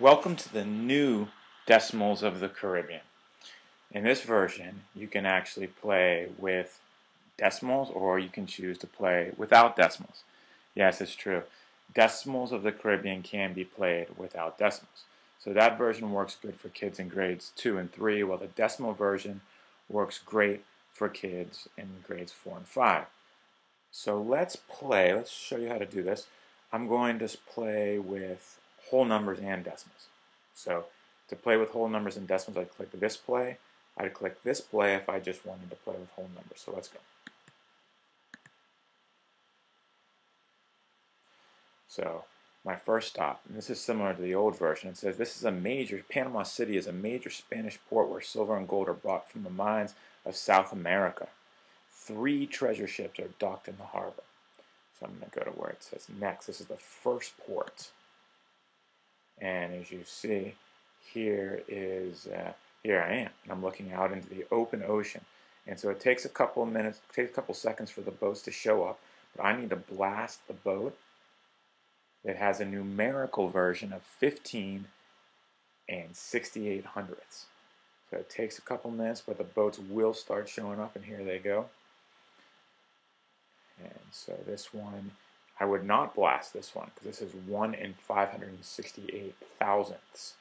Welcome to the new Decimals of the Caribbean. In this version, you can actually play with decimals or you can choose to play without decimals. Yes, it's true. Decimals of the Caribbean can be played without decimals. So that version works good for kids in grades 2 and 3, while the decimal version works great for kids in grades 4 and 5. So let's play. Let's show you how to do this. I'm going to play with whole numbers and decimals. So to play with whole numbers and decimals, I'd click this play. I'd click this play if I just wanted to play with whole numbers. So let's go. So my first stop, and this is similar to the old version, it says this is a major, Panama City is a major Spanish port where silver and gold are brought from the mines of South America. Three treasure ships are docked in the harbor. So I'm going to go to where it says next. This is the first port. And as you see, here is uh, here I am, and I'm looking out into the open ocean. And so it takes a couple of minutes, takes a couple seconds for the boats to show up, but I need to blast the boat. that has a numerical version of 15 and 68 hundredths. So it takes a couple minutes, but the boats will start showing up, and here they go. And so this one I would not blast this one because this is 1 in 568 thousandths.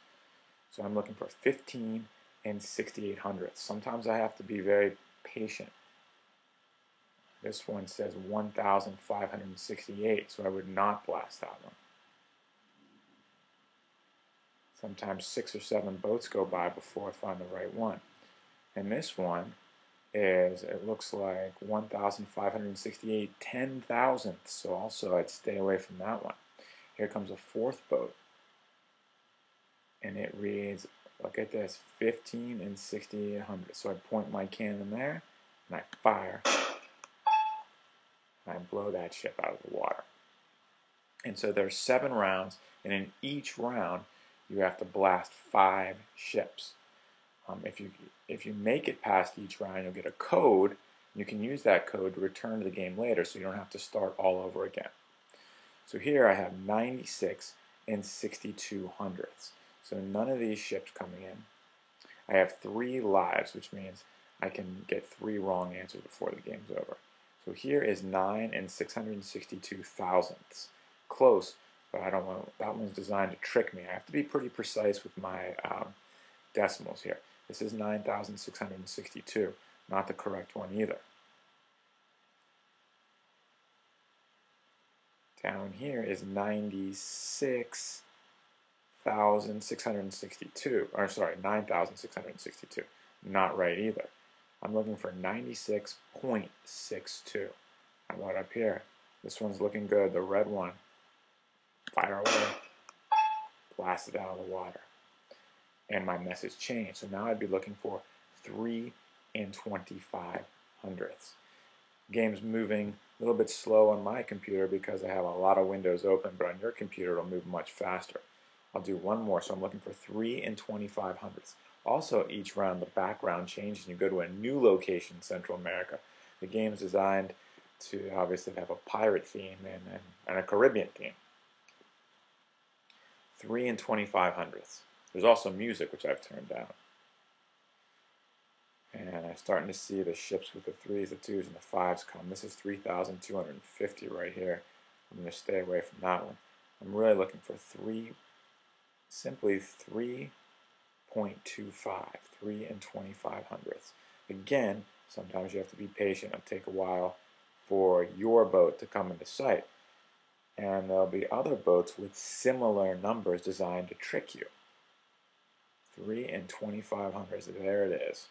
So I'm looking for 15 and 68 hundredths. Sometimes I have to be very patient. This one says 1,568, so I would not blast that one. Sometimes six or seven boats go by before I find the right one. And this one is it looks like 1,568 ten thousandths, so also I'd stay away from that one. Here comes a fourth boat, and it reads, look at this, 15 and 6800. So I point my cannon there, and I fire, and I blow that ship out of the water. And so there's seven rounds, and in each round, you have to blast five ships. Um, if you if you make it past each round, you'll get a code. You can use that code to return to the game later, so you don't have to start all over again. So here I have 96 and 62 hundredths. So none of these ships coming in. I have three lives, which means I can get three wrong answers before the game's over. So here is 9 and 662 thousandths. Close, but I don't want, that one's designed to trick me. I have to be pretty precise with my um, decimals here. This is 9,662, not the correct one either. Down here is 96,662, or sorry, 9,662. Not right either. I'm looking for 96.62. How about up here? This one's looking good, the red one. Fire away. Blast it out of the water and my message changed. So now I'd be looking for 3 and 25 hundredths. Game's moving a little bit slow on my computer because I have a lot of windows open, but on your computer it'll move much faster. I'll do one more, so I'm looking for 3 and 25 hundredths. Also, each round the background changes and you go to a new location in Central America. The game's designed to obviously have a pirate theme and, and, and a Caribbean theme. 3 and 25 hundredths. There's also music, which I've turned down. And I'm starting to see the ships with the threes, the twos, and the fives come. This is 3,250 right here. I'm going to stay away from that one. I'm really looking for three, simply 3.25, 3 and 25 hundredths. Again, sometimes you have to be patient. It'll take a while for your boat to come into sight. And there'll be other boats with similar numbers designed to trick you. 3 and 25 hundredths. There it is.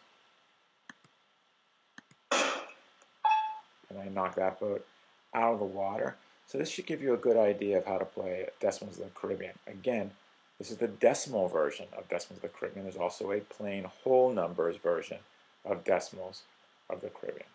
And I knock that boat out of the water. So this should give you a good idea of how to play Decimals of the Caribbean. Again, this is the decimal version of Decimals of the Caribbean. There's also a plain whole numbers version of Decimals of the Caribbean.